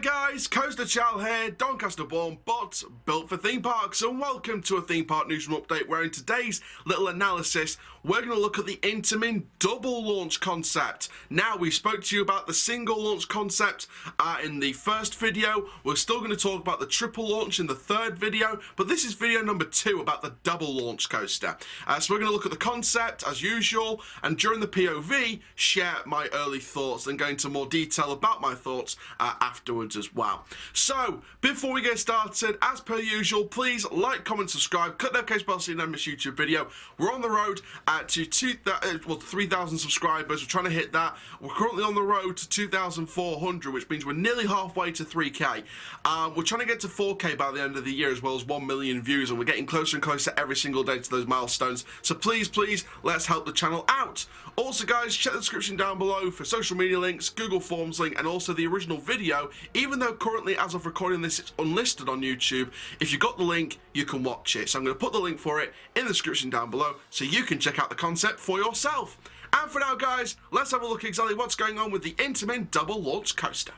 guys, Coaster Chall here, Doncaster born, but built for theme parks and welcome to a theme park newsroom update where in today's little analysis we're going to look at the Intamin double launch concept. Now we spoke to you about the single launch concept uh, in the first video, we're still going to talk about the triple launch in the third video, but this is video number two about the double launch coaster. Uh, so we're going to look at the concept as usual and during the POV share my early thoughts and go into more detail about my thoughts uh, afterwards as well. So, before we get started, as per usual, please like, comment, subscribe, cut notification bell so you never miss YouTube video. We're on the road uh, to two, uh, well, 3,000 subscribers. We're trying to hit that. We're currently on the road to 2,400, which means we're nearly halfway to 3K. Um, we're trying to get to 4K by the end of the year, as well as 1 million views, and we're getting closer and closer every single day to those milestones. So please, please, let's help the channel out. Also, guys, check the description down below for social media links, Google Forms link, and also the original video. Even though currently, as of recording this, it's unlisted on YouTube, if you got the link, you can watch it. So I'm going to put the link for it in the description down below so you can check out the concept for yourself. And for now, guys, let's have a look exactly what's going on with the Intamin Double Launch Coaster.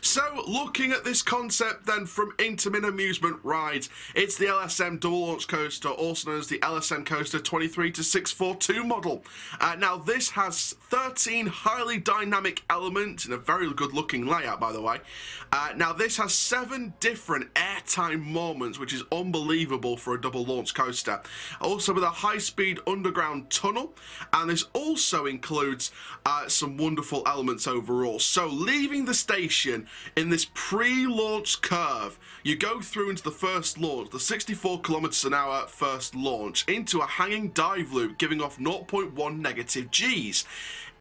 So, looking at this concept then from Intamin Amusement Rides, it's the LSM Double Launch Coaster, also known as the LSM Coaster 23 to 642 model. Uh, now, this has 13 highly dynamic elements in a very good looking layout, by the way. Uh, now, this has seven different airtime moments, which is unbelievable for a double launch coaster. Also, with a high speed underground tunnel, and this also includes uh, some wonderful elements overall. So, leaving the station in this pre-launch curve. You go through into the first launch, the 64 kilometers an hour first launch, into a hanging dive loop, giving off 0.1 negative Gs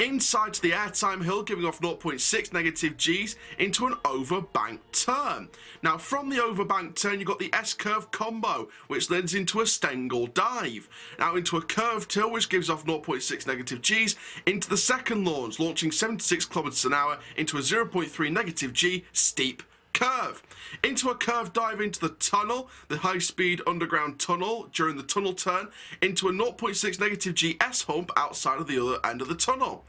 inside to the airtime hill, giving off 0.6 negative Gs into an overbanked turn. Now, from the overbanked turn, you've got the S-curve combo, which leads into a Stengel dive. Now, into a curved hill, which gives off 0.6 negative Gs, into the second launch, launching 76 kilometers an hour into a 0.3 negative G steep curve. Into a curve dive into the tunnel, the high speed underground tunnel during the tunnel turn, into a 0.6 negative GS hump outside of the other end of the tunnel.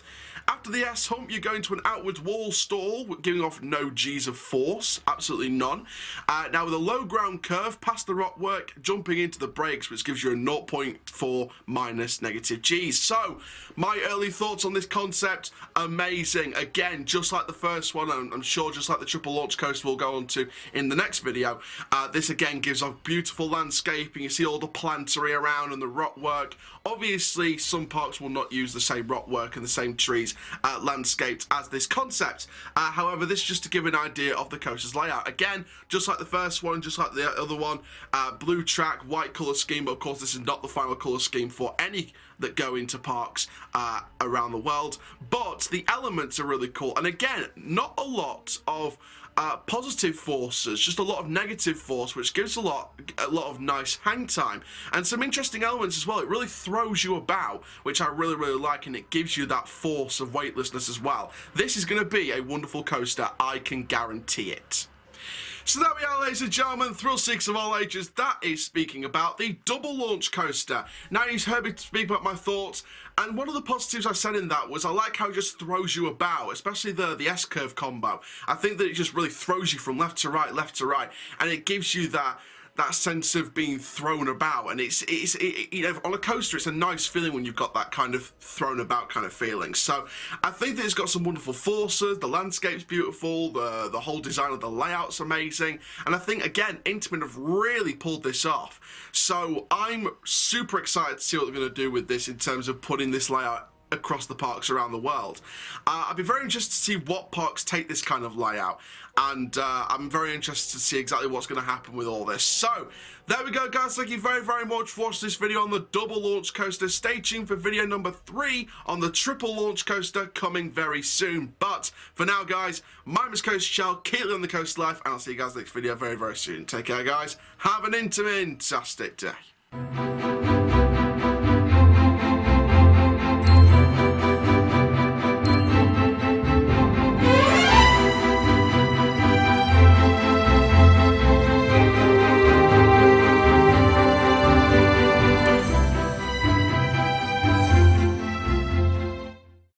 After the S hump, you go into an outwards wall stall, giving off no G's of force, absolutely none. Uh, now with a low ground curve past the rock work, jumping into the brakes, which gives you a 0.4 minus negative G's. So, my early thoughts on this concept, amazing. Again, just like the first one, I'm, I'm sure just like the triple launch coaster we'll go on to in the next video, uh, this again gives off beautiful landscaping. You see all the plantery around and the rock work. Obviously, some parks will not use the same rock work and the same trees uh, landscaped as this concept. Uh, however, this is just to give an idea of the coaster's layout. Again, just like the first one, just like the other one, uh, blue track, white colour scheme, but of course this is not the final colour scheme for any that go into parks uh, around the world. But the elements are really cool. And again, not a lot of uh, positive forces, just a lot of negative force, which gives a lot, a lot of nice hang time and some interesting elements as well. It really throws you about, which I really, really like, and it gives you that force of weightlessness as well. This is going to be a wonderful coaster, I can guarantee it. So there we are, ladies and gentlemen, thrill seekers of all ages. That is speaking about the double launch coaster. Now you've heard me speak about my thoughts, and one of the positives I said in that was I like how it just throws you about, especially the the S curve combo. I think that it just really throws you from left to right, left to right, and it gives you that that sense of being thrown about. And it's it's it, you know on a coaster it's a nice feeling when you've got that kind of thrown about kind of feeling. So i think that it's got some wonderful forces. The landscape's beautiful. The the whole design of the layout's amazing. And i think again intamin have really pulled this off. So i'm super excited to see what they're going to do with this in terms of putting this layout across the parks around the world. Uh, I'd be very interested to see what parks take this kind of layout, and uh, I'm very interested to see exactly what's going to happen with all this. So, there we go, guys. Thank you very, very much for watching this video on the double launch coaster. Stay tuned for video number three on the triple launch coaster coming very soon. But for now, guys, my name is Coaster Chall, keep on the coast life, and I'll see you guys next video very, very soon. Take care, guys. Have an fantastic day.